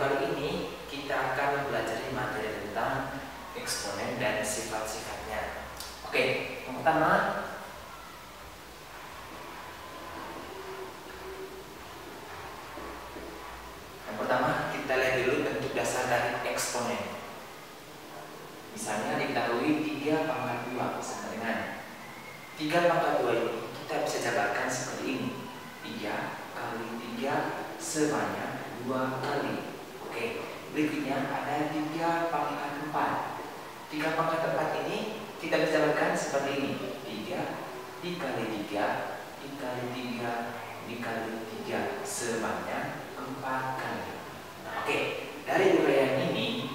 kali ini kita akan belajar materi tentang eksponen dan sifat-sifatnya. Oke, yang pertama Yang pertama kita lihat dulu bentuk dasar dari eksponen. Misalnya diketahui 3 pangkat 2 sama dengan 3 pangkat 2 ini kita bisa jabarkan seperti ini 3 kali 3 sebanyak 2 kali Oke, berikutnya ada 3 pangkat 4 3 pangkat 4 ini kita bisa jabarkan seperti ini. 3 dikali 3 dikali 3 dikali 3 sebanyak 4 kali. Nah, Oke, dari uraian ini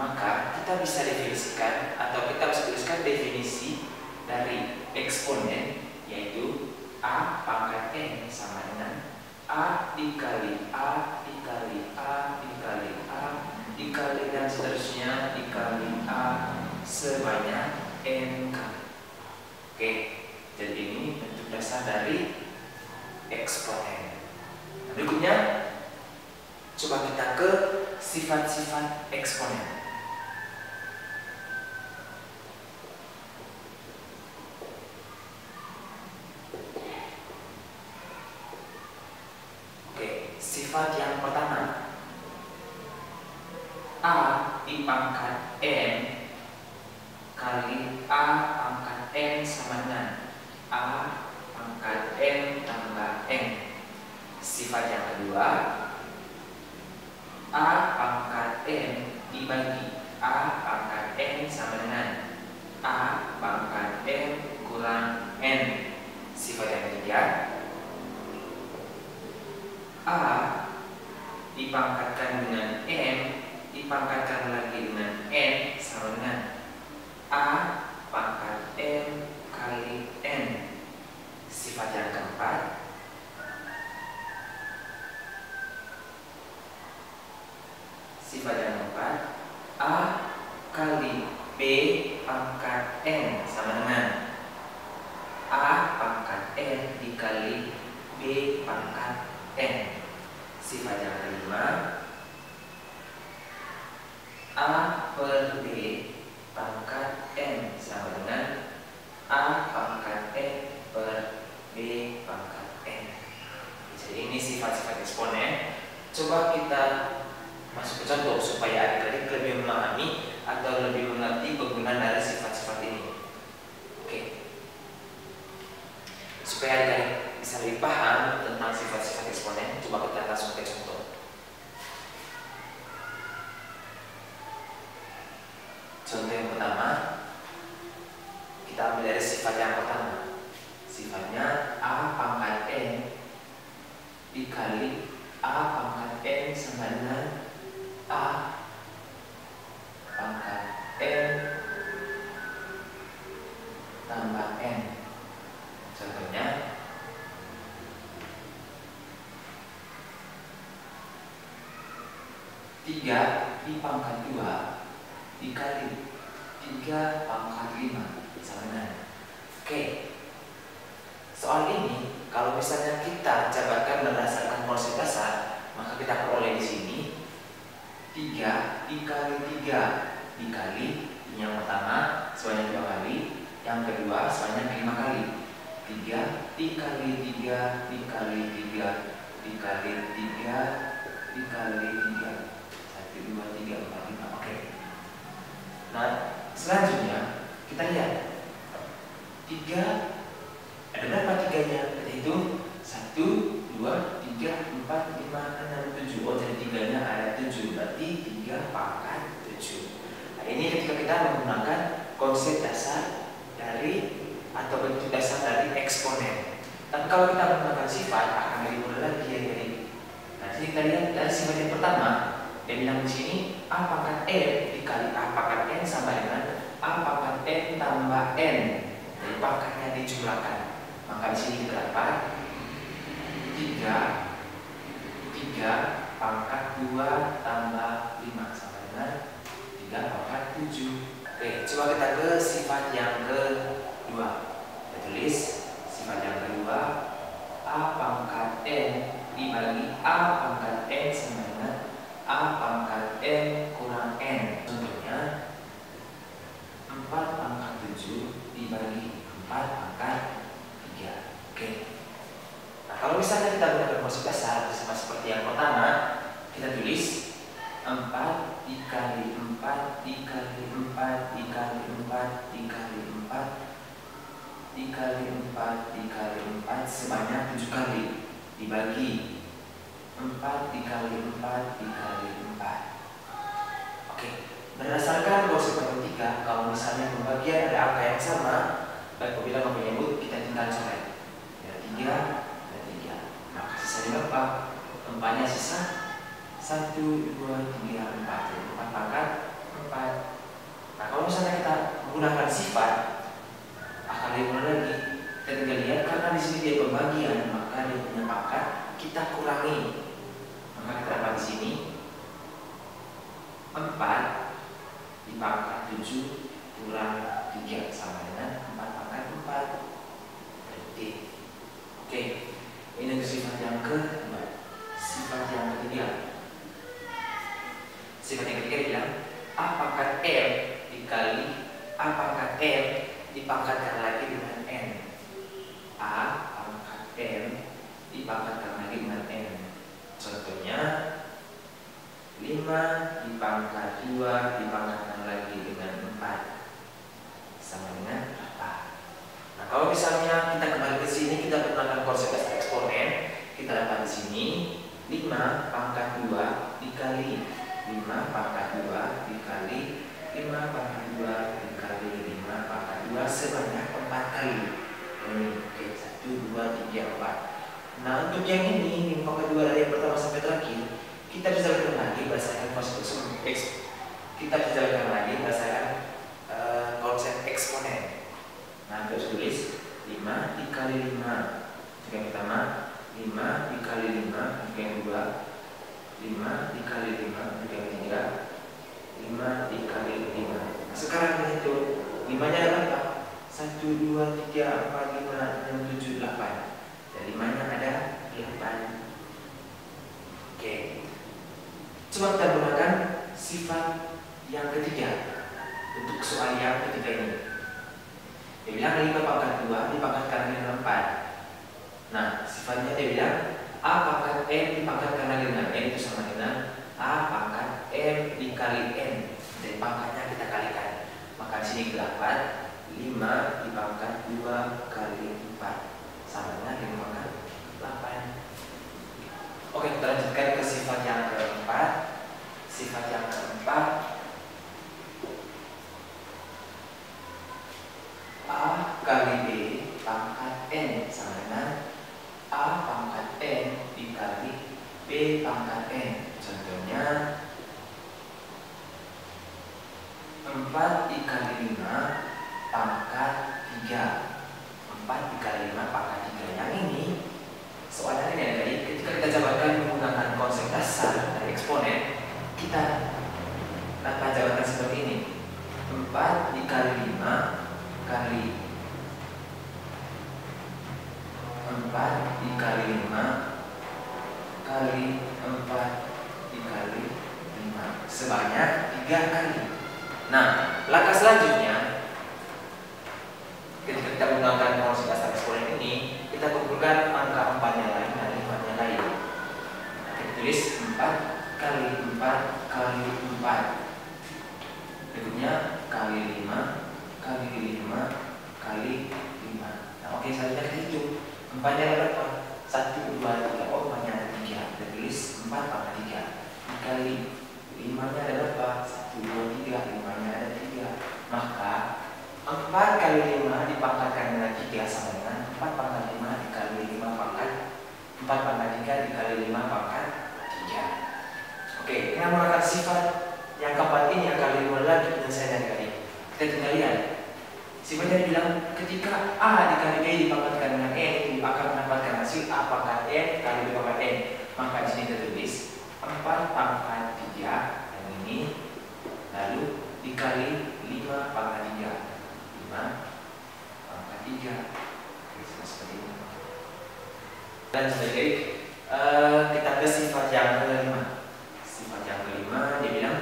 maka kita bisa definisikan atau kita bisa tuliskan definisi dari eksponen yaitu a pangkat n sama dengan a dikali a dikali a dikali a dikali dan seterusnya dikali a sebanyak n kali. Oke, jadi ini bentuk dasar dari eksponen. Coba kita ke sifat-sifat eksponen. sifat yang pertama A dipangkat N kali A pangkat N sama dengan A pangkat N tambah N Sifat yang kedua A pangkat N dibagi A pangkat N sama dengan A pangkat N kurang N Sifat yang ketiga A dipangkatkan dengan N dipangkatkan lagi dengan N sama dengan A pangkat N kali N sifat yang keempat sifat yang keempat A kali B pangkat N sama dengan A pangkat N dikali B pangkat N Sifat yang kelima A per B pangkat N sama dengan A pangkat N per B pangkat N. Jadi ini sifat-sifat eksponen. Coba kita masuk ke contoh supaya adik-adik lebih memahami atau lebih mengerti penggunaan dari sifat-sifat ini. Oke. Supaya adik-adik lebih paham tentang sifat-sifat eksponen, coba kita langsung ke contoh. Contoh yang pertama, kita ambil dari sifat yang pertama. Sifatnya A pangkat N dikali A pangkat N sama dengan A 3 dipangkat 2 dikali 3 pangkat 5 sama dengan Oke. Soal ini kalau misalnya kita jabarkan berdasarkan konsep dasar maka kita peroleh di sini 3 dikali 3 dikali yang pertama sebanyak dua kali yang kedua sebanyak lima kali. 3 dikali 3 dikali 3 dikali 3 dikali 3 dikali 3 selanjutnya kita lihat. Tiga ada berapa tiganya? Hitung satu dua tiga empat lima enam tujuh. Oh jadi tiganya ada tujuh. Berarti tiga pangkat tujuh. Nah ini ketika kita menggunakan konsep dasar dari atau bentuk dasar dari eksponen. Tapi kalau kita menggunakan sifat akan lebih mudah lagi ya jadi. Nah jadi kita lihat dari sifat yang pertama dia bilang di sini A pangkat dikali A pangkat N sama dengan A pangkat N tambah N. Jadi pangkatnya dijumlahkan. Maka di sini dapat 3 3 pangkat 2 tambah 5 sama dengan 3 pangkat 7. Oke, coba kita ke sifat yang kedua. Kita tulis sifat yang kedua A pangkat N dibagi A pangkat N sama dengan A kalau misalnya kita menggunakan konsep dasar sama seperti yang pertama, kita tulis 4 dikali 4 dikali 4 dikali 4 dikali 4 dikali 4 dikali 4 sebanyak 7 kali dibagi 4 dikali 4 dikali 4 Oke, berdasarkan konsep matematika kalau misalnya pembagian ada angka yang sama baik apabila menyebut kita tinggal coret ya 3 sisa berapa? Empatnya sisa satu, dua, tiga, empat. Jadi empat pangkat empat. Nah kalau misalnya kita menggunakan sifat akan lebih kita lihat karena di sini dia pembagian, maka dia punya pangkat kita kurangi. Maka kita dapat di sini empat di pangkat tujuh kurang tiga sama dengan empat pangkat empat. Oke. Okay. Ini sifat yang kedua. Sifat yang ketiga. Sifat yang ketiga bilang A pangkat dikali A pangkat dipangkatkan lagi dengan N. A pangkat M dipangkatkan lagi dengan N. Contohnya 5 dipangkat 2 dipangkatkan lagi dengan 4 sama dengan Nah, kalau misalnya kita kembali ke sini kita menggunakan konsep eksponen, kita dapat di sini 5 pangkat 2 dikali 5 pangkat 2 dikali 5 pangkat 2 dikali 5 pangkat 2 sebanyak 4 kali. Ini oke, 1 2 3 4. Nah, untuk yang ini 5 pangkat 2 dari yang pertama sampai terakhir, kita bisa lakukan lagi berdasarkan konsep kita bisa lakukan lagi berdasarkan uh, konsep eksponen. Nah, terus tulis 5 dikali 5 Jika yang pertama 5 dikali 5 Jika yang kedua 5 dikali 5 Jika yang ketiga 5 dikali 5 nah, Sekarang kita hitung 5 nya ada berapa? 1, 2, 3, 4, 5, 6, 7, 8 Dan 5 nya ada 8 Oke Coba kita gunakan sifat yang ketiga. Untuk soal yang ketiga ini. Dia bilang 5 pangkat 2 dipangkatkan dengan 4 Nah sifatnya dia bilang A pangkat M dipangkatkan dengan N itu sama dengan A pangkat M dikali N. Jadi pangkatnya kita kalikan. Maka di sini dapat 5 dipangkat 2 kali 4 Sama dengan 5 pangkat 8 Oke kita lanjutkan ke sifat yang keempat Sifat yang keempat A kali B pangkat N sama dengan A pangkat N dikali B pangkat N Contohnya 4 dikali 5 pangkat 3 4 dikali 5 pangkat 3 Yang ini soalnya ini ada tadi ketika kita jabarkan menggunakan konsep dasar dari eksponen kita dapat jawaban seperti ini 4 dikali 5 kali 4 dikali 5 kali 4 dikali 5 sebanyak 3 kali. Nah langkah selanjutnya ketika kita menggunakan konsep dasar eksponen ini kita kumpulkan angka 4 nya lain dan 5 nya lain. Kita tulis 4 kali 4 kali 4 berikutnya kali 5 kali 5 kali 5 Nah oke okay, selanjutnya kita hitung Ada berapa? 1, 2, 3 Oh ada 3 Kita tulis 4 pangkat 3 Dikali 5 nya ada berapa? 1, 2, 3 5 nya ada 3 Maka 4 kali 5 dipangkatkan dengan 3 sama dengan 4 pangkat 5 dikali 5 pangkat 4 pangkat 3 dikali 5 pangkat 3 Oke, dengan menggunakan sifat yang keempat ini yang kali 5 lagi penyelesaian dari kita tinggal lihat Sifatnya bilang ketika A dikali B N akan mendapatkan hasil A pangkat N kali B pangkat N. Maka di sini tertulis 4 pangkat 3 yang ini lalu dikali 5 pangkat 3 5 pangkat 3 seperti ini. Dan sebagai uh, kita ke sifat yang kelima sifat yang kelima dia bilang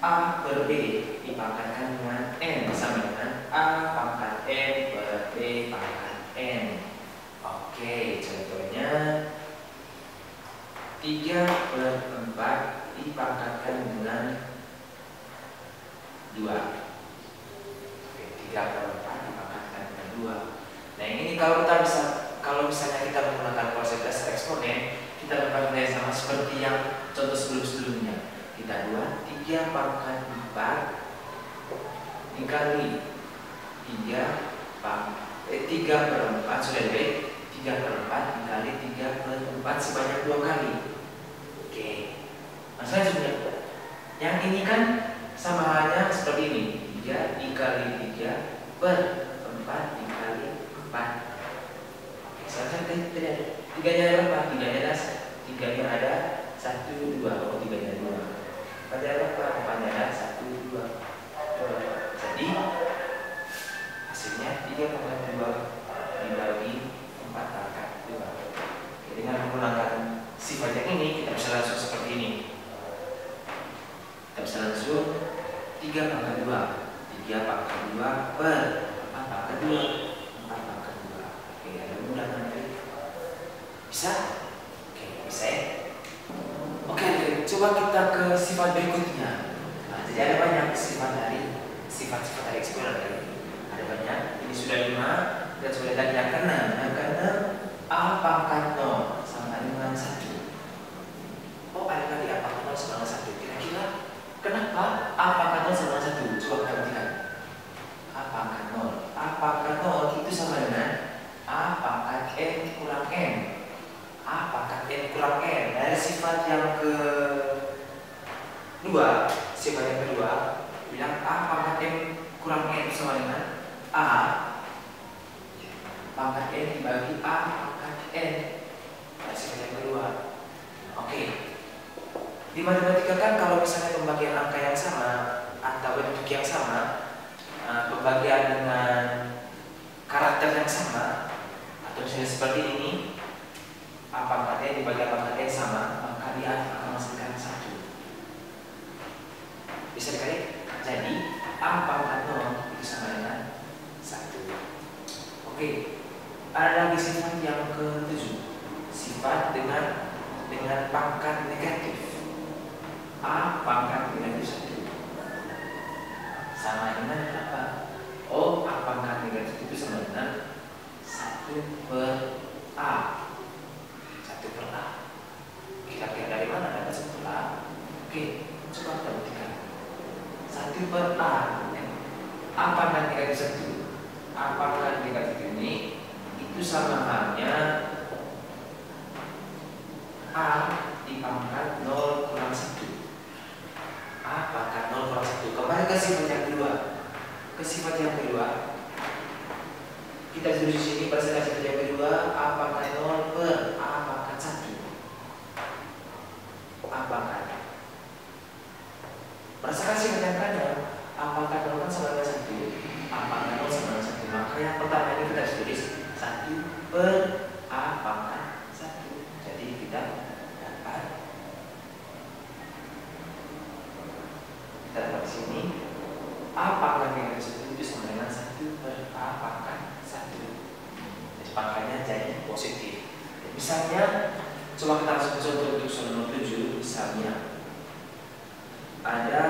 A per B dipangkatkan dengan N sama dengan A pangkat N per B pangkat N 3 per 4 dipangkatkan dengan 2 Oke, 3 per 4 dipangkatkan dengan 2 Nah ini kalau kita bisa kalau misalnya kita menggunakan konsep dasar eksponen kita dapat nilai sama seperti yang contoh sebelum-sebelumnya. Kita 2, 3 pangkat 4 dikali 3 pangkat eh, 3 per 4 sudah baik 3 per 4 dikali 3 per 4 sebanyak dua kali oke. Nah selanjutnya yang ini kan sama halnya seperti ini. 3 dikali 3 per 4 dikali 4 oke selanjutnya tadi ada. Tiganya ada berapa? tiganya ada tiganya ada 1, 2 oh tiganya ada 2 pada berapa? pada ada 1, 2 jadi hasilnya 3 pangkat 2 dibagi 4 pangkat 2 dengan menggunakan yang ini kita bisa langsung seperti ini. Kita bisa langsung 3 pangkat 2 3 pangkat 2 per 4 pangkat 2 4 pangkat 2 oke ada mudah nanti bisa? oke bisa ya? Oke coba kita ke sifat berikutnya. Nah, jadi ada banyak sifat dari sifat-sifat dari tadi ada banyak. Ini sudah lima dan sudah tadi yang keenam. Yang keenam a pangkat nol sama dengan satu. oh ada lagi a pangkat nol sama dengan satu. Kira-kira kenapa? A pangkat nol sama satu? Coba kita perhatikan a pangkat nol? A pangkat nol itu sama dengan a pangkat n kurang n? A pangkat n kurang n? Dari sifat yang ke dua sifat yang kedua bilang a pangkat n kurang n sama dengan A? Pangkat N dibagi A pangkat N hasil yang kedua oke di matematika kan kalau misalnya pembagian angka yang sama atau bentuk yang sama pembagian dengan karakter yang sama atau misalnya seperti ini A pangkat N dibagi A pangkat N sama maka dia akan menghasilkan satu. Bisa dikali? Jadi A pangkat 0 itu sama dengan Oke, ada lagi sifat yang ketujuh, sifat dengan dengan pangkat negatif. A pangkat negatif satu sama dengan apa? Oh, A pangkat negatif itu sama dengan satu per A. Satu per A. Kira-kira dari mana dapat satu per A? Oke, coba kita buktikan. Satu per A. A pangkat negatif satu apakah negatif ini itu sama halnya A dipangkat 0 kurang 1 A pangkat 0 kurang 1 Kembali ke sifat yang kedua Ke sifat yang kedua Kita tulis di sini pada sifat yang kedua A pangkat 0 per A pangkat 1 A pangkat Merasakan sifat yang kedua A pangkat 0 kan sama dengan 1 A pangkat 0 sama dengan 1 Maka yang pertama ini kita tulis 1 per A pangkat 1 Jadi kita dapat Kita dapat di sini A pangkat negatif 1 itu sama dengan 1 per A pangkat 1 Jadi pangkatnya jadi positif Misalnya Coba kita langsung contoh untuk soal 7 Misalnya Ada